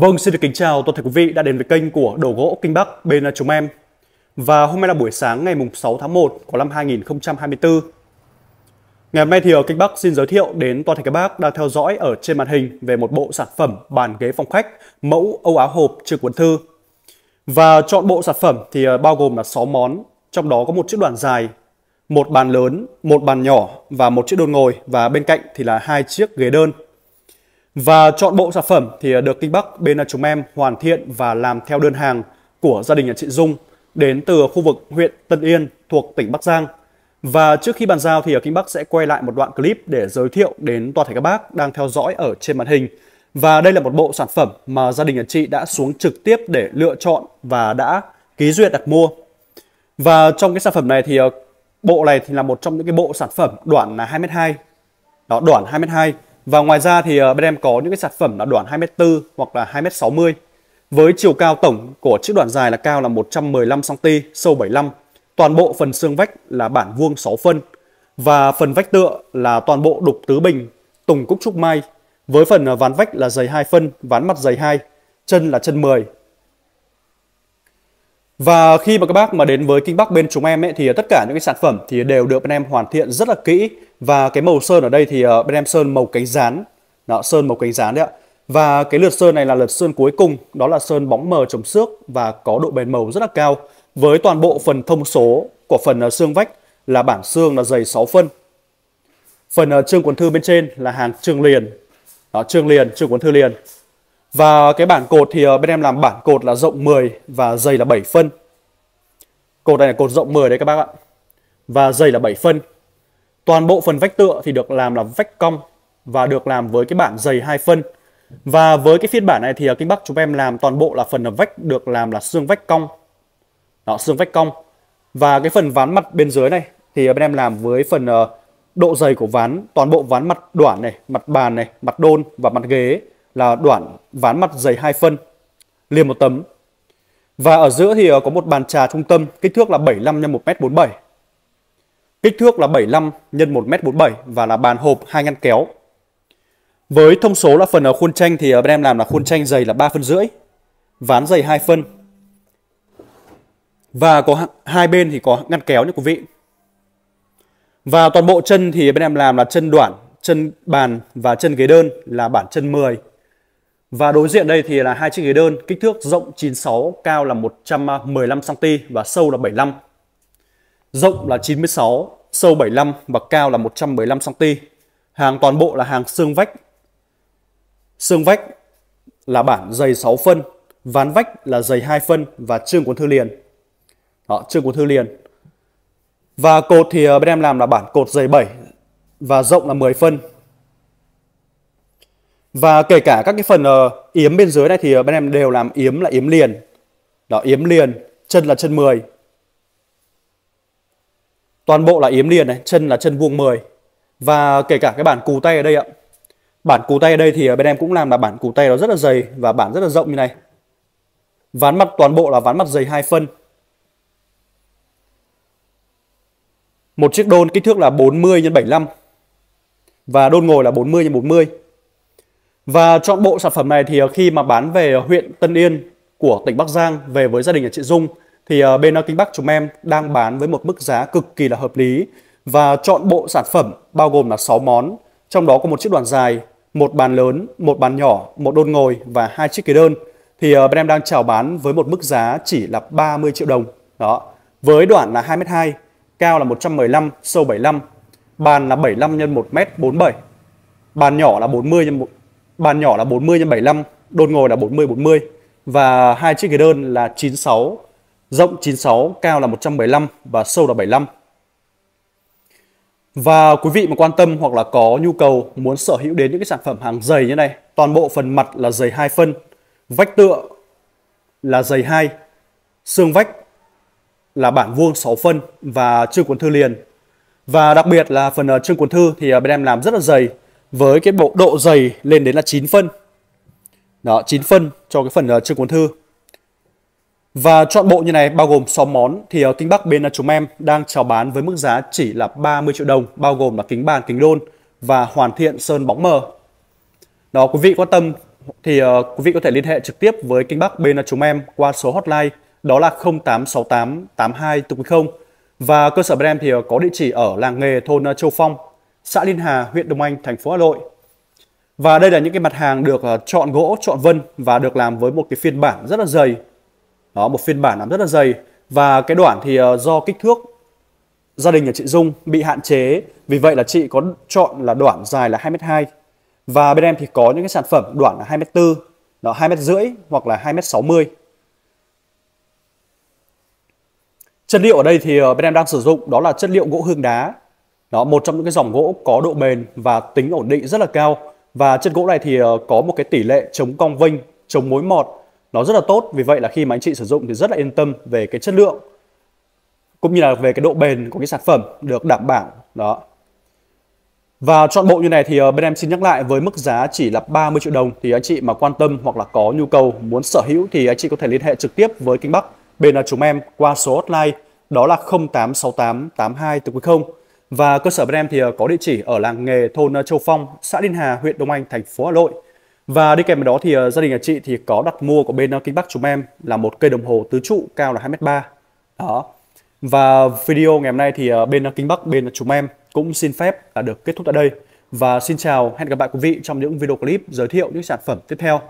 Vâng, xin được kính chào toàn thể quý vị đã đến với kênh của Đồ gỗ Kinh Bắc bên chúng em. Và hôm nay là buổi sáng ngày 6 tháng 1 của năm 2024. Ngày hôm nay thì Kinh Bắc xin giới thiệu đến toàn thể các bác đang theo dõi ở trên màn hình về một bộ sản phẩm bàn ghế phòng khách mẫu Âu Á hộp trừ cuốn thư. Và chọn bộ sản phẩm thì ờ, bao gồm là 6 món, trong đó có một chiếc đoàn dài, một bàn lớn, một bàn nhỏ và một chiếc đôn ngồi và bên cạnh thì là hai chiếc ghế đơn. Và chọn bộ sản phẩm thì à, được Kinh Bắc bên à, chúng em hoàn thiện và làm theo đơn hàng của gia đình nhà chị Dung đến từ khu vực huyện Tân Yên thuộc tỉnh Bắc Giang. Và trước khi bàn giao thì ở Kinh Bắc sẽ quay lại một đoạn clip để giới thiệu đến toàn thể các bác đang theo dõi ở trên màn hình. Và đây là một bộ sản phẩm mà gia đình nhà chị đã xuống trực tiếp để lựa chọn và đã ký duyệt đặt mua. Và trong cái sản phẩm này thì bộ này thì là một trong những cái bộ sản phẩm đoạn là 2m2. Đó, đoạn 2m2. Và ngoài ra thì ờ, bên em có những cái sản phẩm là đoạn 2m4 hoặc là 2m60. Với chiều cao tổng của chiếc đoạn dài là cao là 115cm, sâu 75 Toàn bộ phần xương vách là bản vuông 6 phân và phần vách tựa là toàn bộ đục tứ bình, tùng cúc trúc mai với phần ờ, ván vách là dày 2 phân, ván mặt dày 2, chân là chân 10. Và khi mà các bác mà đến với Kinh Bắc bên chúng em ấy thì ờ, tất cả những cái sản phẩm thì đều được bên em hoàn thiện rất là kỹ và cái màu sơn ở đây thì uh, bên em sơn màu cánh rán. Đó, sơn màu cánh rán đấy ạ. Và cái lượt sơn này là lượt sơn cuối cùng, đó là sơn bóng mờ chống xước và có độ bền màu rất là cao với toàn bộ phần thông số của phần uh, xương vách là bản xương là dày 6 phân. Phần ờ, uh, trương quần thư bên trên là hàng trương liền. Đó, trương liền, trương quần thư liền. Và cái bản cột thì bên em làm bản cột là rộng 10 và dày là 7 phân. Cột này là cột rộng 10 đấy các bác ạ. Và dày là 7 phân. Toàn bộ phần vách tựa thì được làm là vách cong và được làm với cái bản dày 2 phân. Và với cái phiên bản này thì à, Kinh Bắc chúng em làm toàn bộ là phần vách được làm là xương vách cong. Đó, xương vách cong. Và cái phần ván mặt bên dưới này thì à, bên em làm với phần à, độ dày của ván toàn bộ ván mặt đoạn này mặt bàn này mặt đôn và mặt ghế là đoạn ván mặt dày 2 phân liền một tấm. Và ở giữa thì có một bàn trà trung tâm kích thước là 75 x 1m47 kích thước là 75 x 1m47 và là bàn hộp hai ngăn kéo với thông số là phần ở khuôn tranh thì ờ, bên em làm là khuôn tranh dày là 3 phân rưỡi ván dày 2 phân và có hai bên thì có ngăn kéo nha quý vị. Và toàn bộ chân thì bên em làm là chân đoạn, chân bàn và chân ghế đơn là bản chân 10. Và đối diện đây thì là hai chiếc ghế đơn, kích thước rộng 96, cao là 115 cm và sâu là 75. Rộng là 96, sâu 75 và cao là 115 cm. Hàng toàn bộ là hàng xương vách. Xương vách là bản dày 6 phân, ván vách là dày 2 phân và trương cuốn thư liền. Đó, trương cuốn thư liền. Và cột thì ờ, bên em làm là bản cột dày 7 và rộng là 10 phân. Và kể cả các cái phần ờ, yếm bên dưới này thì ờ, bên em đều làm yếm là yếm liền. Đó, yếm liền, chân là chân 10. Toàn bộ là yếm liền này, chân là chân vuông 10. Và kể cả cái bản cù tay ở đây ạ. Bản cù tay ở đây thì ờ, bên em cũng làm là bản cù tay nó rất là dày và bản rất là rộng như này. Ván mặt toàn bộ là ván mặt dày 2 phân. Một chiếc đôn kích thước là 40 x 75 và đôn ngồi là 40 x 40. Và chọn bộ sản phẩm này thì ờ, khi mà bán về huyện Tân Yên của tỉnh Bắc Giang về với gia đình nhà chị Dung thì uh, bên Kinh Bắc chúng em đang bán với một mức giá cực kỳ là hợp lý và chọn bộ sản phẩm bao gồm là 6 món, trong đó có một chiếc đoàn dài, một bàn lớn, một bàn nhỏ, một đôn ngồi và hai chiếc kế đơn thì uh, bên em đang chào bán với một mức giá chỉ là 30 triệu đồng. Đó. Với đoạn là 2m2 cao là 115, sâu 75. Bàn là 75 x 1m47. Bàn nhỏ là 40 x 1 bàn nhỏ là 40 x 75, đôn ngồi là 40 40 và hai chiếc ghế đơn là 96, rộng 96, cao là 115 và sâu là 75. Và quý vị mà quan tâm hoặc là có nhu cầu muốn sở hữu đến những cái sản phẩm hàng dày như này, toàn bộ phần mặt là dày 2 phân, vách tựa là dày 2, xương vách là bản vuông 6 phân và chương cuốn thư liền. Và đặc biệt là phần ờ, chương cuốn thư thì ờ, bên em làm rất là dày với cái bộ độ dày lên đến là 9 phân. Đó, 9 phân cho cái phần ờ, chương cuốn thư. Và chọn bộ như này bao gồm 6 món thì ờ, uh, Kinh Bắc bên là chúng em đang chào bán với mức giá chỉ là 30 triệu đồng bao gồm là kính bàn, kính đôn và hoàn thiện sơn bóng mờ. Đó quý vị quan tâm thì uh, quý vị có thể liên hệ trực tiếp với Kinh Bắc bên chúng em qua số hotline đó là 0868 82 440 và cơ sở bên em thì uh, có địa chỉ ở làng nghề thôn uh, Châu Phong, xã Liên Hà, huyện Đông Anh, thành phố Hà Nội. Và đây là những cái mặt hàng được uh, chọn gỗ, chọn vân và được làm với một cái phiên bản rất là dày. Đó, một phiên bản làm rất là dày và cái đoạn thì ờ, do kích thước gia đình nhà chị Dung bị hạn chế, vì vậy là chị có chọn là đoạn dài là 2m2 và bên em thì có những cái sản phẩm đoạn là 2m4, đó 2 mét rưỡi hoặc là 2 mét 60. Chất liệu ở đây thì ờ, bên em đang sử dụng đó là chất liệu gỗ hương đá. Đó, một trong những cái dòng gỗ có độ bền và tính ổn định rất là cao. Và chất gỗ này thì ờ, có một cái tỷ lệ chống cong vênh, chống mối mọt nó rất là tốt. Vì vậy là khi mà anh chị sử dụng thì rất là yên tâm về cái chất lượng cũng như là về cái độ bền của cái sản phẩm được đảm bảo. Đó. Và chọn bộ như này thì ờ, bên em xin nhắc lại với mức giá chỉ là 30 triệu đồng thì anh chị mà quan tâm hoặc là có nhu cầu muốn sở hữu thì anh chị có thể liên hệ trực tiếp với Kinh Bắc bên là chúng em qua số hotline đó là 0868 82 40 và cơ sở bên em thì ờ, có địa chỉ ở làng nghề thôn Châu Phong, xã Liên Hà, huyện Đông Anh, thành phố Hà Nội. Và đi kèm với đó thì ờ, gia đình nhà chị thì có đặt mua của bên ờ, Kinh Bắc chúng em là một cây đồng hồ tứ trụ cao là 2m3. Đó. Và video ngày hôm nay thì ờ, bên Kinh Bắc bên chúng em cũng xin phép là được kết thúc tại đây. Và xin chào, hẹn gặp lại quý vị trong những video clip giới thiệu những sản phẩm tiếp theo.